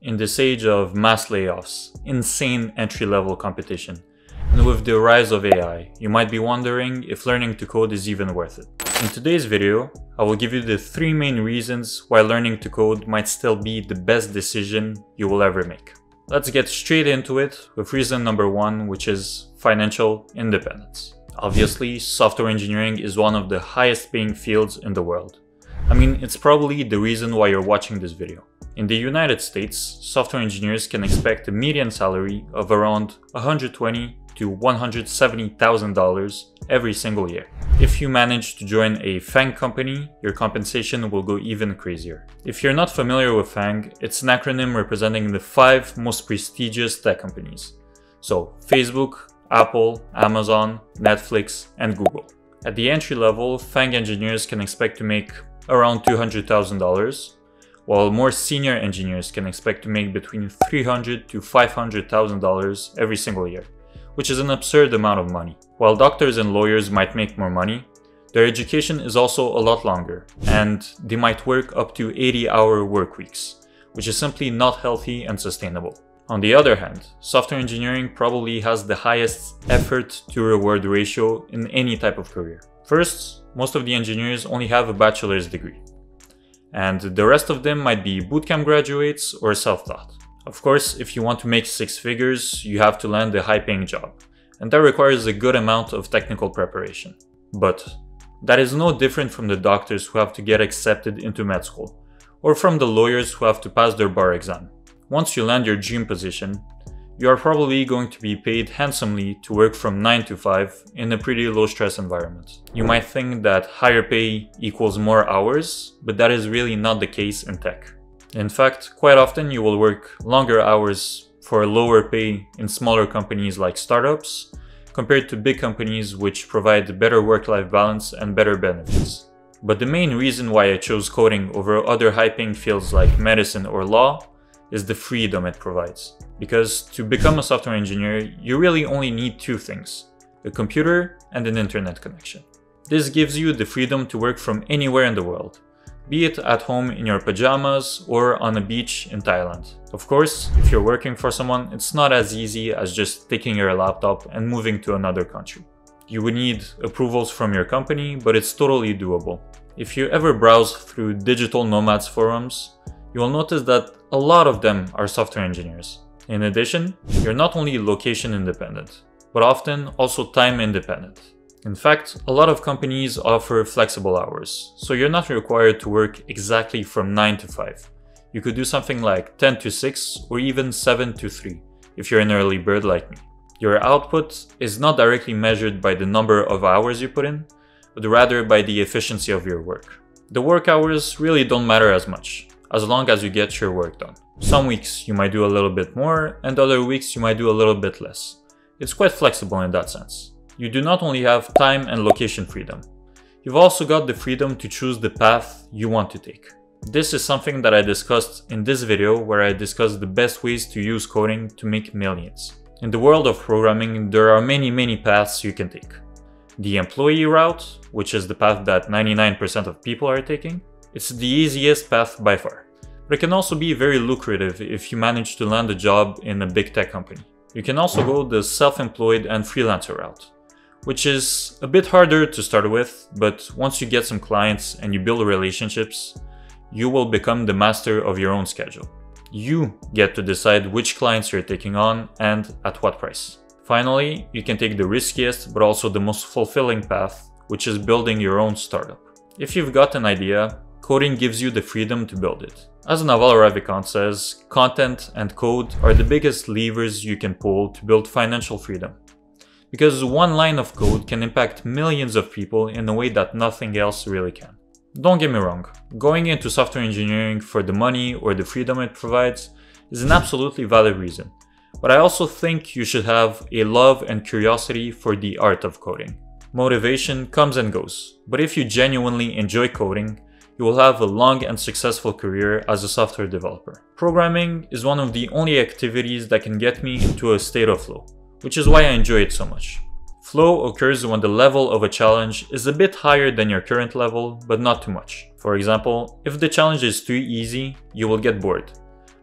In this age of mass layoffs, insane entry-level competition, and with the rise of AI, you might be wondering if learning to code is even worth it. In today's video, I will give you the three main reasons why learning to code might still be the best decision you will ever make. Let's get straight into it with reason number one, which is financial independence. Obviously, software engineering is one of the highest paying fields in the world. I mean, it's probably the reason why you're watching this video. In the United States, software engineers can expect a median salary of around 120 to $170,000 every single year. If you manage to join a FANG company, your compensation will go even crazier. If you're not familiar with FANG, it's an acronym representing the five most prestigious tech companies. So Facebook, Apple, Amazon, Netflix, and Google. At the entry level, FANG engineers can expect to make around $200,000, while more senior engineers can expect to make between $300 to $500,000 every single year, which is an absurd amount of money. While doctors and lawyers might make more money, their education is also a lot longer, and they might work up to 80 hour work weeks, which is simply not healthy and sustainable. On the other hand, software engineering probably has the highest effort to reward ratio in any type of career. First, most of the engineers only have a bachelor's degree, and the rest of them might be bootcamp graduates or self-taught. Of course, if you want to make six figures, you have to land a high-paying job, and that requires a good amount of technical preparation. But that is no different from the doctors who have to get accepted into med school, or from the lawyers who have to pass their bar exam. Once you land your dream position, you are probably going to be paid handsomely to work from 9 to 5 in a pretty low stress environment. You might think that higher pay equals more hours, but that is really not the case in tech. In fact, quite often you will work longer hours for lower pay in smaller companies like startups, compared to big companies which provide better work-life balance and better benefits. But the main reason why I chose coding over other high-paying fields like medicine or law is the freedom it provides. Because to become a software engineer, you really only need two things, a computer and an internet connection. This gives you the freedom to work from anywhere in the world, be it at home in your pajamas or on a beach in Thailand. Of course, if you're working for someone, it's not as easy as just taking your laptop and moving to another country. You would need approvals from your company, but it's totally doable. If you ever browse through digital nomads forums, you will notice that a lot of them are software engineers. In addition, you're not only location independent, but often also time independent. In fact, a lot of companies offer flexible hours, so you're not required to work exactly from 9 to 5. You could do something like 10 to 6 or even 7 to 3 if you're an early bird like me. Your output is not directly measured by the number of hours you put in, but rather by the efficiency of your work. The work hours really don't matter as much, as long as you get your work done. Some weeks you might do a little bit more and other weeks you might do a little bit less. It's quite flexible in that sense. You do not only have time and location freedom, you've also got the freedom to choose the path you want to take. This is something that I discussed in this video where I discussed the best ways to use coding to make millions. In the world of programming, there are many many paths you can take. The employee route, which is the path that 99% of people are taking, it's the easiest path by far. But it can also be very lucrative if you manage to land a job in a big tech company. You can also go the self-employed and freelancer route, which is a bit harder to start with, but once you get some clients and you build relationships, you will become the master of your own schedule. You get to decide which clients you're taking on and at what price. Finally, you can take the riskiest but also the most fulfilling path, which is building your own startup. If you've got an idea, coding gives you the freedom to build it. As Naval Ravikant says, content and code are the biggest levers you can pull to build financial freedom. Because one line of code can impact millions of people in a way that nothing else really can. Don't get me wrong, going into software engineering for the money or the freedom it provides is an absolutely valid reason, but I also think you should have a love and curiosity for the art of coding. Motivation comes and goes, but if you genuinely enjoy coding, you will have a long and successful career as a software developer. Programming is one of the only activities that can get me into a state of flow, which is why I enjoy it so much. Flow occurs when the level of a challenge is a bit higher than your current level, but not too much. For example, if the challenge is too easy, you will get bored.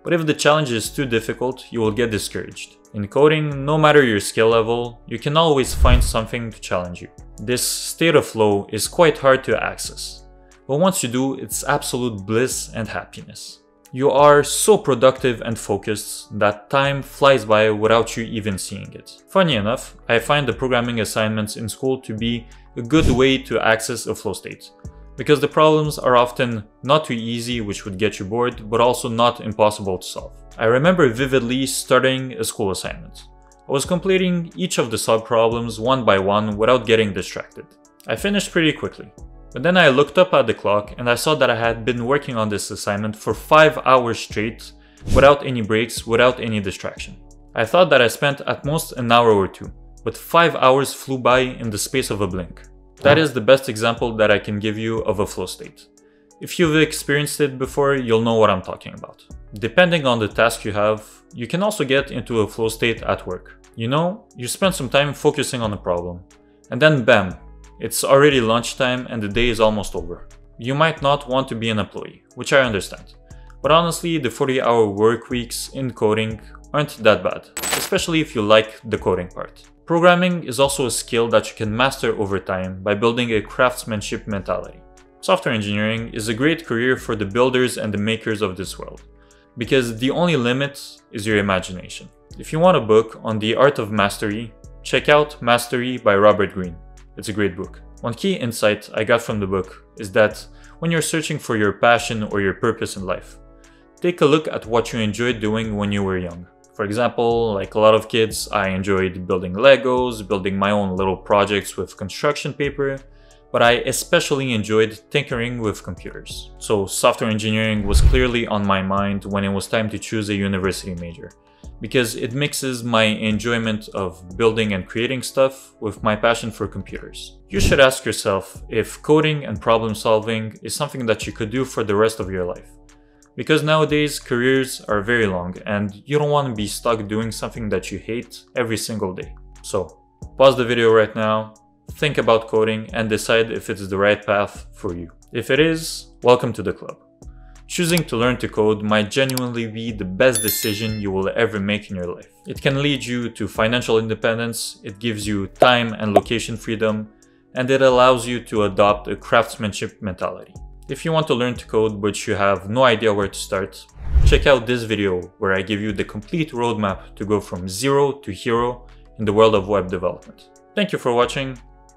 But if the challenge is too difficult, you will get discouraged. In coding, no matter your skill level, you can always find something to challenge you. This state of flow is quite hard to access, but once you do, it's absolute bliss and happiness. You are so productive and focused that time flies by without you even seeing it. Funny enough, I find the programming assignments in school to be a good way to access a flow state, because the problems are often not too easy which would get you bored, but also not impossible to solve. I remember vividly starting a school assignment. I was completing each of the sub-problems one by one without getting distracted. I finished pretty quickly, but then I looked up at the clock and I saw that I had been working on this assignment for 5 hours straight, without any breaks, without any distraction. I thought that I spent at most an hour or two, but 5 hours flew by in the space of a blink. That is the best example that I can give you of a flow state. If you've experienced it before, you'll know what I'm talking about. Depending on the task you have, you can also get into a flow state at work. You know, you spend some time focusing on a problem, and then bam, it's already lunchtime and the day is almost over. You might not want to be an employee, which I understand. But honestly, the 40 hour work weeks in coding aren't that bad, especially if you like the coding part. Programming is also a skill that you can master over time by building a craftsmanship mentality. Software engineering is a great career for the builders and the makers of this world, because the only limit is your imagination. If you want a book on the art of mastery, check out Mastery by Robert Greene. It's a great book. One key insight I got from the book is that when you're searching for your passion or your purpose in life, take a look at what you enjoyed doing when you were young. For example, like a lot of kids, I enjoyed building Legos, building my own little projects with construction paper, but I especially enjoyed tinkering with computers. So software engineering was clearly on my mind when it was time to choose a university major because it mixes my enjoyment of building and creating stuff with my passion for computers. You should ask yourself if coding and problem solving is something that you could do for the rest of your life. Because nowadays careers are very long and you don't want to be stuck doing something that you hate every single day. So pause the video right now, think about coding and decide if it's the right path for you. If it is, welcome to the club. Choosing to learn to code might genuinely be the best decision you will ever make in your life. It can lead you to financial independence, it gives you time and location freedom, and it allows you to adopt a craftsmanship mentality. If you want to learn to code but you have no idea where to start, check out this video where I give you the complete roadmap to go from zero to hero in the world of web development. Thank you for watching,